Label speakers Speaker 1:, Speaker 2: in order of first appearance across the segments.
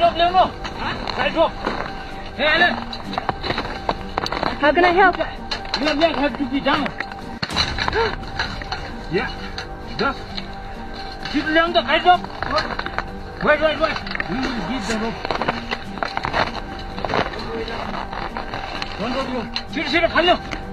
Speaker 1: Rope, Leon. Guide rope. Hey, Alan.
Speaker 2: How can I help?
Speaker 1: Your leg have to be down. yeah. Just. Keep along the guide rope. Wait, wait, wait. We will give the rope. Don't go, go. Sit, sit, 달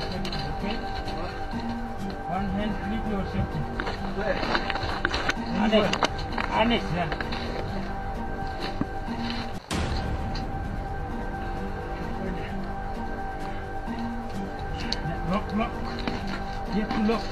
Speaker 1: safety, okay? One hand sleep your safety. Alex. Alex, yeah. Look, look. You have to look.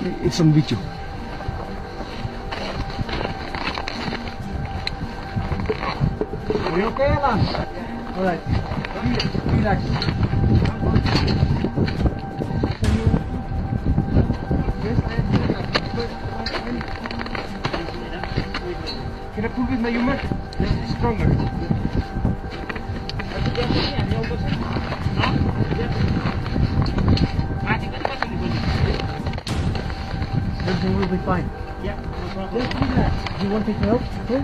Speaker 3: It's on video. Are you okay, Alan? All right. Relax. Can I pull with my jumar? It's stronger. Everything will be fine.
Speaker 1: Yeah, no problem.
Speaker 3: Just relax. Do you want to help? Okay?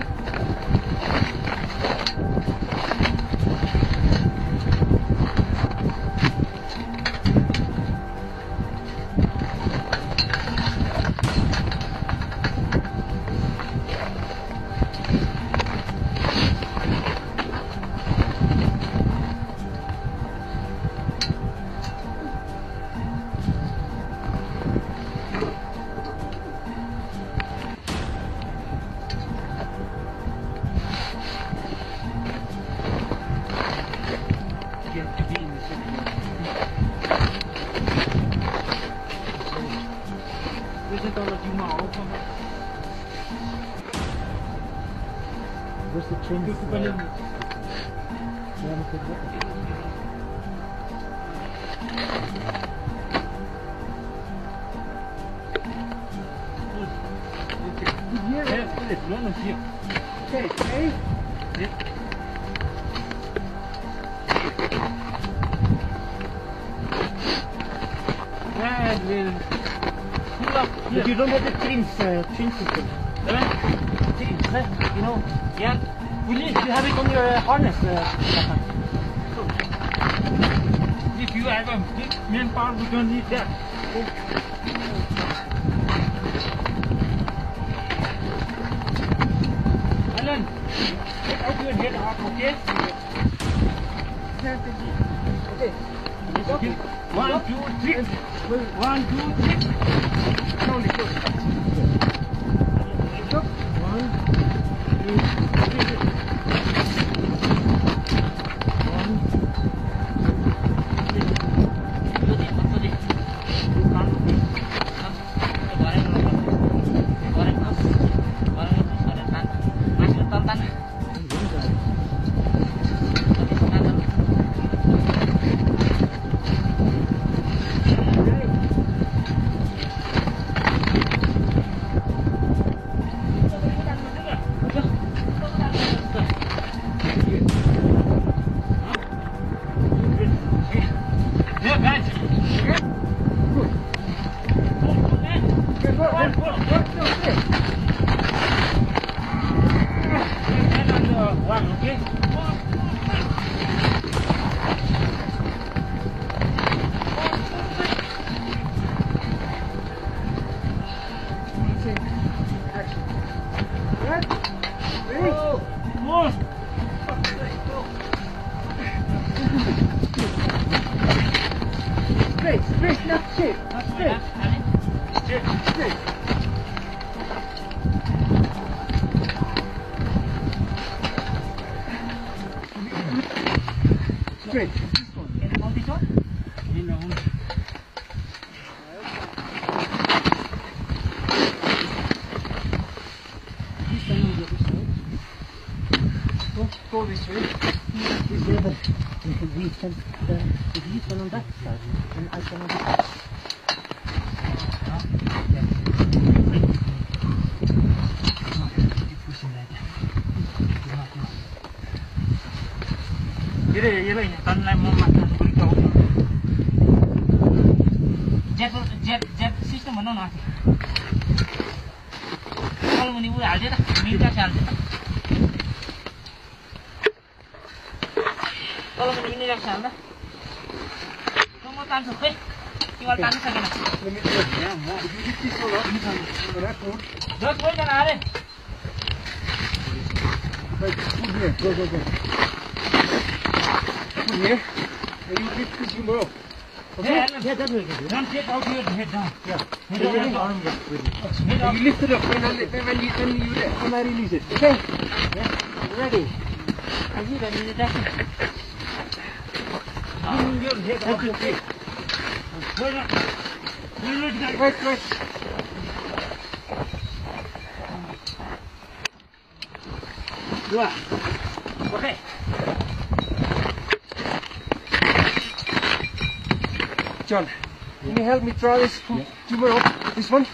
Speaker 1: You have to be in the city. This is all of you now.
Speaker 3: Where's the train?
Speaker 1: Look, balloon.
Speaker 3: You want to take that?
Speaker 1: Here, Philip, no, no.
Speaker 3: Okay, okay. But you don't have the trains, uh, train system.
Speaker 1: Seven.
Speaker 3: Trains, uh, you know.
Speaker 1: Yeah.
Speaker 3: Will you, you have it on your uh, harness? Uh,
Speaker 1: If you have a big manpower, we don't need that. Alan, get out your head up, okay?
Speaker 3: okay.
Speaker 1: Okay. One, two, three. One, two, three.
Speaker 3: Gidip yanında. Yani aşağıda.
Speaker 1: Yürü yürü yine. Tanrılar mumma. Jet jet jet system बनाउन आथे कलमुनि उयो हाल्दिएर मिर्चा हाल्दिएर कलमुनि मिर्चा हाल्दा Kalau meni ini dah saya dah. Kamu tahan sampai, tinggal tahan saja nak.
Speaker 3: Let me do it. Yeah, more. If you lift this one up, on that road,
Speaker 1: Terus boleh jangan ada.
Speaker 3: right, put here. Go, go, go. Put here. And you lift this jumar up. Okay?
Speaker 1: Yeah, that way. Don't take out your head down.
Speaker 3: Yeah.
Speaker 1: Head
Speaker 3: Ready?
Speaker 1: down.
Speaker 3: Arm up with it.
Speaker 1: Head
Speaker 3: And
Speaker 1: up.
Speaker 3: you lift it up when I, when, when you, when you, when I release it. Okay? Yeah. Ready?
Speaker 1: Aji dah ni dah. Bring your head up. Okay. Boleh. Boleh dah.
Speaker 3: Right, right.
Speaker 1: Dua. Okay.
Speaker 3: John, can you help me draw this jumar up? This one?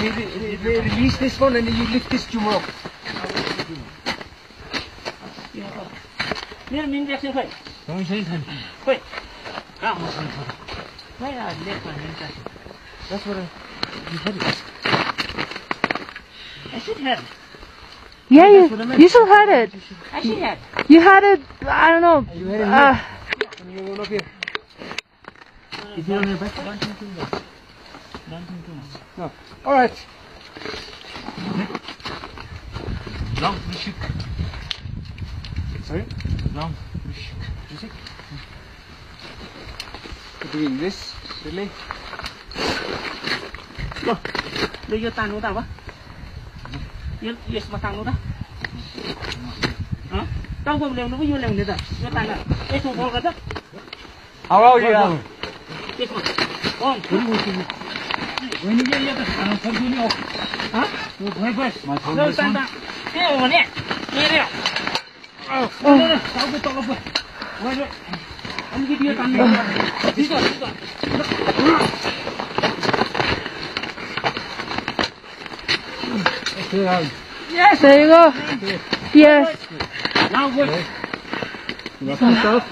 Speaker 3: You re- re- re- release this one and then you lift this jumar up.
Speaker 1: Ni min dah selesai. Kau saya kan. Hoi. Ah, masuk. Hoi dah lepas ni dah.
Speaker 3: That's what I. You had it.
Speaker 1: I should have.
Speaker 2: Yeah, you, you still had it.
Speaker 1: I should have.
Speaker 2: You had it, I don't know.
Speaker 3: You had it
Speaker 2: Uh,
Speaker 3: And you one up here.
Speaker 1: Is it on your back? Don't think too much. Don't think too much.
Speaker 3: No. All right.
Speaker 1: Long push.
Speaker 3: Sorry.
Speaker 1: Long push.
Speaker 3: We're doing this, really.
Speaker 1: Look, do you tan with that? You yes, but tan with that? Huh? Tao không leo nó có vô leo nữa rồi, nó tan rồi. Cái thùng bò cái đó.
Speaker 3: How are you?
Speaker 1: Yes, mà. Con. When you get the tan, con đi nhau. Hả? Tôi phải phải. Mà thôi. Đâu tan tan. Cái ông này, cái này. Oh, no, no, no. Tao cứ tao cứ. Wait, wait. Am give you tan ni. This one, this one. Yes.
Speaker 2: there you go. Yes.
Speaker 1: Now wait.
Speaker 3: You got?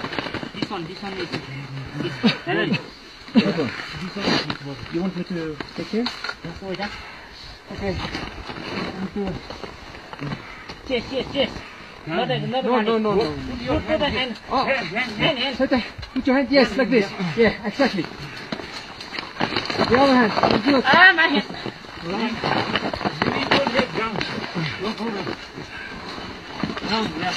Speaker 1: This one, this one is this. Helen.
Speaker 3: You want me to take care?
Speaker 1: Let's go that.
Speaker 3: Okay.
Speaker 1: Yes, yes, yes. Another, another
Speaker 3: No, no, no, no.
Speaker 1: Put your put the hand.
Speaker 3: Oh.
Speaker 1: Hand, hand, hand.
Speaker 3: Put, the, put your hand, yes, like this. Yeah, exactly. The other hand. It.
Speaker 1: Ah, my hand. You need to leg down. No problem. Down, yeah.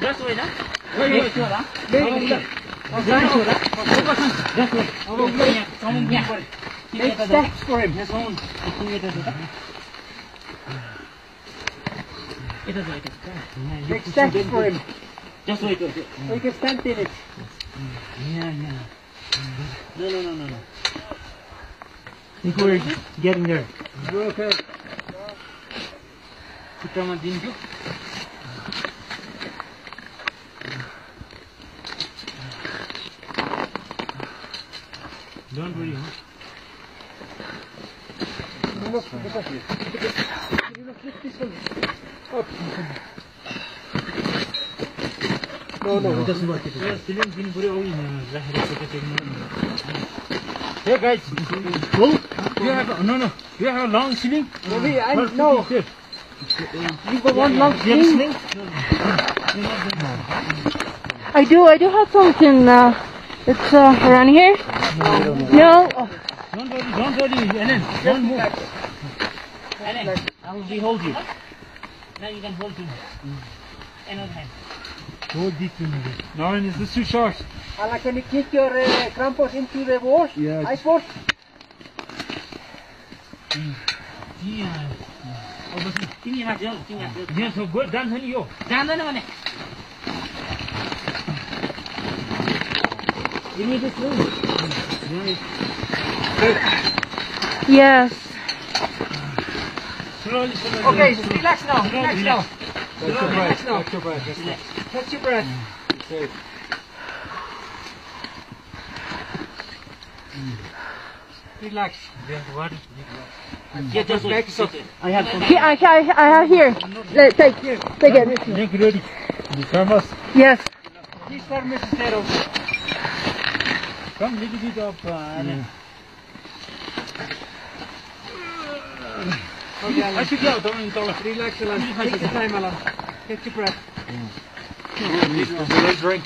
Speaker 1: Just wait, huh? Wait, wait, wait, huh? Just wait, huh? Just wait. Oh, yeah. Someone, yeah.
Speaker 3: Make steps for him.
Speaker 1: Someone. It is, it is, it is.
Speaker 3: Make steps for him.
Speaker 1: Just wait, wait, wait.
Speaker 3: So he can stand in it.
Speaker 1: Yeah, yeah. No, no, no, no, no. I think we're getting there.
Speaker 3: You're okay.
Speaker 1: Kita mah dinju. Don't worry, huh?
Speaker 3: You look, look at this. Look at this. You look, lift this one up. No, no, it doesn't work. It
Speaker 1: Yo, siling din buri ogi na lahir sa kasi mo. Here, guys. Bull. You have a, no, no. You have a long sling.
Speaker 3: Ravi, I
Speaker 1: First
Speaker 3: no.
Speaker 1: put
Speaker 3: You got one long
Speaker 1: here. You have
Speaker 3: sling.
Speaker 1: sling?
Speaker 2: I do, I do have something, uh, it's, uh, around here. No. Oh,
Speaker 1: Don't worry, don't worry, Ellen. Don't move. Ellen, I will behold you. Now you can hold two. Another hand. Hold these two more. Is this too short?
Speaker 3: Allah, can you kick your uh, crampons into the wash?
Speaker 1: Yeah.
Speaker 3: Ice wash?
Speaker 1: Yeah. अब बस तिमी हात जाऊ तिमी हात जाऊ यहाँ सब जान्छ नि यो जाँदैन You need this room.
Speaker 2: Yes
Speaker 1: slowly slowly
Speaker 3: Okay, relax now, relax now.
Speaker 1: Catch
Speaker 3: your breath, catch your breath. Catch your breath. Relax.
Speaker 1: what get mm. just back so I have
Speaker 2: Here, I, I, I have here. Let, take, take it.
Speaker 1: make ready the thermos
Speaker 2: Yes.
Speaker 3: This thermos is
Speaker 1: come little bit of uh, Ellen.
Speaker 3: Okay, Alan.
Speaker 1: As you go, don't, don't.
Speaker 3: Relax, Alan. Take your time, Alan. Take your breath.
Speaker 1: Yeah. No, no, drink.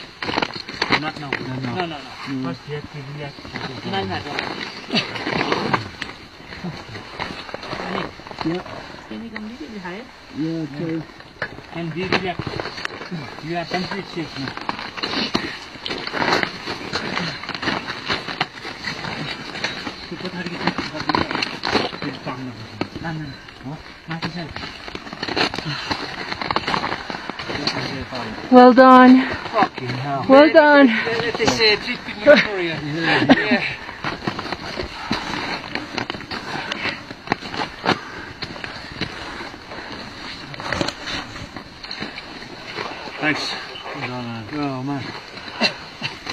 Speaker 1: Not now. No, no. No, no, no. Mm. First, you have to react. No, no, no.
Speaker 3: Yeah.
Speaker 1: Can you come a little higher?
Speaker 3: Yeah, okay. Yeah.
Speaker 1: And be relaxed. You are complete safe now.
Speaker 2: Well done.
Speaker 3: Fucking hell.
Speaker 2: Well done.
Speaker 3: Let us uh, trip in Victoria. yeah.
Speaker 1: Thanks. Oh man.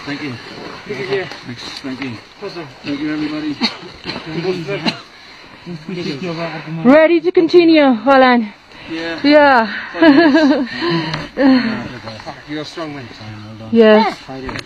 Speaker 1: Thank you. Thanks. Thank you. Thank you everybody. Mm-hmm.
Speaker 2: Ready to continue, Alan.
Speaker 3: Yeah.
Speaker 2: Yeah.
Speaker 3: You're a strong man.
Speaker 2: yes.
Speaker 3: Fight it.